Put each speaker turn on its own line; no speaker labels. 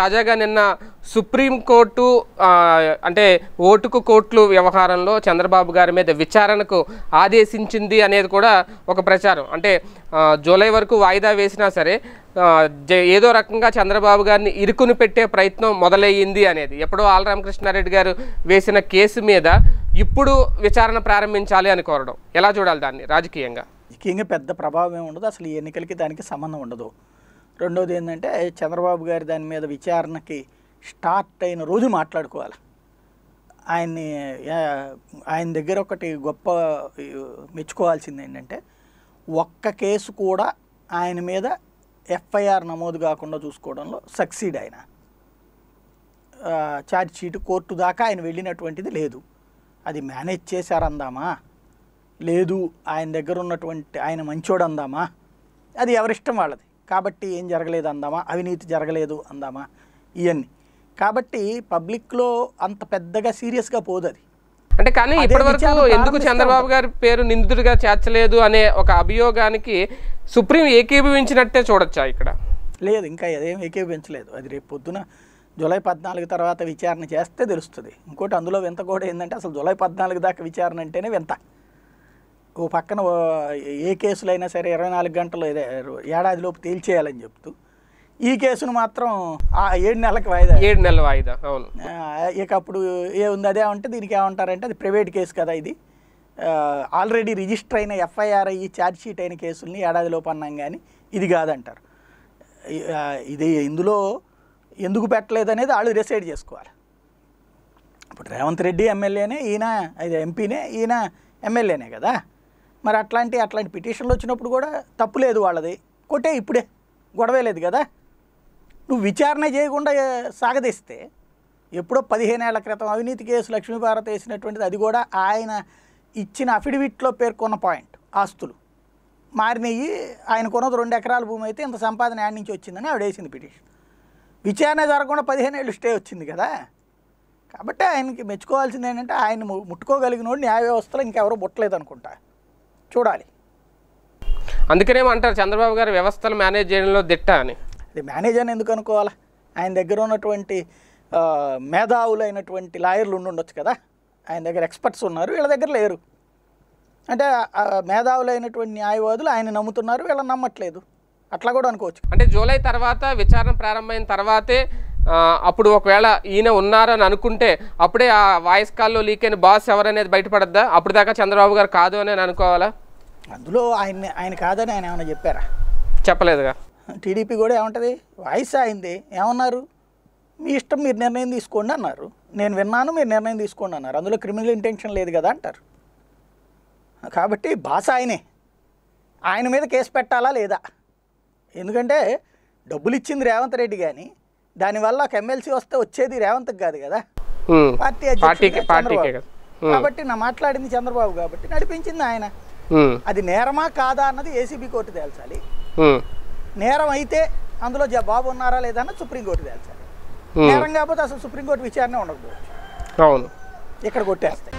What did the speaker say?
తాజాగా నిన్న సుప్రీంకోర్టు అంటే ఓటుకు కోట్లు వ్యవహారంలో చంద్రబాబు గారి మీద విచారణకు ఆదేశించింది అనేది కూడా ఒక ప్రచారం. అంటే జూలై వరకు వాయిదా వేసినా సరే ఏదో రకంగా చంద్రబాబు గారిని ఇరుకుని పెట్టే ప్రయత్నం మొదలయ్యింది అనేది. ఎప్పుడో ఆలరామకృష్ణారెడ్డి గారు వేసిన కేసు మీద ఇప్పుడు విచారణ ప్రారంభించాలి అని కోరడం. ఎలా చూడాలి దాన్ని రాజకీయంగా?
ముఖ్యంగా పెద్ద ప్రభావం ఏమి ఉండదు. అసలు ఈ ఎన్నికలకి దానికి సంబంధం ఉండదు. రెండోది ఏంటంటే చంద్రబాబు గారి దాని మీద విచారణకి స్టార్ట్ అయిన రోజు మాట్లాడుకోవాలి. ఆయన్ని ఆయన దగ్గర ఒకటి గొప్ప మెచ్చుకోవాల్సింది ఏంటంటే ఒక్క కేసు కూడా ఆయన మీద ఎఫ్ఐఆర్ నమోదు కాకుండా చూసుకోవడంలో సక్సీడ్ ఆయన. ఆ, ఛార్జ్ షీట్ కోర్టు దాకా ఆయన వెళ్ళినటువంటిది లేదు. అది మేనేజ్ చేశారందామా లేదు ఆయన దగ్గర ఉన్నటువంటి ఆయన మంచోడు అందామా? అది ఎవరిష్టం వాళ్ళది. కాబట్టి ఏం జరగలేదు అందామా? అవినీతి జరగలేదు అందామా? ఇవన్నీ కాబట్టి పబ్లిక్లో అంత పెద్దగా సీరియస్గా పోదు అది
అంటే కానీ
అదే
ఇప్పటి వరకు
విచారణ
ఎందుకు చంద్రబాబు గారి పేరు నిందితుడిగా చేర్చలేదు అనే ఒక అభియోగానికి సుప్రీం ఏకీభవించినట్టే చూడొచ్చా ఇక్కడ?
లేదు ఇంకా అదేం ఏకీభవించలేదు. అది రేపు పొద్దున జూలై పద్నాలుగు తర్వాత విచారణ చేస్తే తెలుస్తుంది. ఇంకోటి అందులో వింత కూడా ఏంటంటే అసలు జూలై పద్నాలుగు దాకా విచారణ అంటేనే వింత. ఓ పక్కన ఏ కేసులైనా సరే ఇరవై నాలుగు గంటలు ఏడాదిలోపు తేల్చేయాలని చెప్తూ ఈ కేసును మాత్రం ఆ ఏడు నెలలకు వాయిదా?
ఏడు నెలల వాయిదా అవును.
ఇక అప్పుడు ఏముంది అదే అంటే దీనికి ఏమంటారంటే అది ప్రైవేట్ కేసు కదా ఇది. ఆల్రెడీ రిజిస్టర్ అయిన ఎఫ్ఐఆర్ అయ్యి ఛార్జ్ షీట్ అయిన కేసుల్ని ఏడాదిలోపు అన్నాం కానీ ఇది కాదంటారు. ఇది ఇందులో ఎందుకు పెట్టలేదు అనేది వాళ్ళు డిసైడ్ చేసుకోవాలి. ఇప్పుడు రేవంత్ రెడ్డి ఎమ్మెల్యేనే ఈయన ఇది ఎంపీనే ఈయన ఎమ్మెల్యేనే కదా. మరి అట్లాంటి అట్లాంటి పిటిషన్లు వచ్చినప్పుడు కూడా తప్పు లేదు వాళ్ళది. కొట్టే ఇప్పుడే. గొడవే లేదు కదా. నువ్వు విచారణ చేయకుండా సాగదీస్తే ఎప్పుడో పదిహేనేళ్ళ క్రితం అవినీతి కేసు లక్ష్మీభారత్ వేసినటువంటిది అది కూడా ఆయన ఇచ్చిన అఫిడవిట్లో పేర్కొన్న పాయింట్ ఆస్తులు. మారినవి ఆయన కొనదు రెండు ఎకరాల భూమి అయితే ఇంత సంపాదన యాడ్ నుంచి వచ్చిందని ఆవిడ వేసింది పిటిషన్. విచారణ జరగకుండా పదిహేను ఏళ్ళు స్టే వచ్చింది కదా. కాబట్టి ఆయనకి మెచ్చుకోవాల్సింది ఏంటంటే ఆయన ముట్టుకోగలిగిన ముట్టుకోగలిగినోడు న్యాయ వ్యవస్థలో ఇంకెవరో ముట్టలేదు అనుకుంటా చూడాలి.
అందుకనేమో అంటారు చంద్రబాబు గారు వ్యవస్థలు మేనేజ్ చేయడంలో దిట్ట అని.
అది మేనేజర్ అని ఎందుకు అనుకోవాలా? ఆయన దగ్గర ఉన్నటువంటి మేధావులైనటువంటి లాయర్లు ఉండి ఉండొచ్చు కదా? ఆయన దగ్గర ఎక్స్పర్ట్స్ ఉన్నారు వీళ్ళ దగ్గర లేరు. అంటే మేధావులైనటువంటి న్యాయవాదులు ఆయన నమ్ముతున్నారు వీళ్ళని నమ్మట్లేదు. అట్లా కూడా అనుకోవచ్చు.
అంటే జూలై తర్వాత విచారణ ప్రారంభమైన తర్వాతే అప్పుడు ఒకవేళ ఈయన ఉన్నారని అనుకుంటే అప్పుడే ఆ వాయిస్ కాల్లో లీక్ అయిన బాస్ ఎవరనేది బయటపడద్దా? అప్పుడు దాకా చంద్రబాబు గారు కాదు అని అనుకోవాలా?
అందులో ఆయన ఆయన కాదని ఆయన ఏమైనా చెప్పారా?
చెప్పలేదుగా.
టీడీపీ కూడా ఏమంటుంది? వాయిస్ అయింది. ఏమన్నారు? మీ ఇష్టం మీరు నిర్ణయం తీసుకోండి అన్నారు. నేను విన్నాను మీరు నిర్ణయం తీసుకోండి అన్నారు. అందులో క్రిమినల్ ఇంటెన్షన్ లేదు కదా అంటారు. కాబట్టి భాష ఆయనే. ఆయన మీద కేసు పెట్టాలా లేదా? ఎందుకంటే డబ్బులు ఇచ్చింది రేవంత్ రెడ్డి కానీ దానివల్ల ఒక ఎమ్మెల్సీ వస్తే వచ్చేది రేవంత్కి కాదు కదా. పార్టీ
ఉమ్.
కాబట్టి నా మాట్లాడింది చంద్రబాబు కాబట్టి నడిపించింది ఆయన. అది నేరమా కాదా అన్నది ఏసీబీ కోర్టు తేల్చాలి. నేరం అయితే అందులో బాబు ఉన్నారా లేదా అన్నది సుప్రీంకోర్టు తేల్చాలి. నేరం కాకపోతే అసలు సుప్రీంకోర్టు విచారణ ఉండకపోవచ్చు
అవును
ఇక్కడ కొట్టేస్తాయి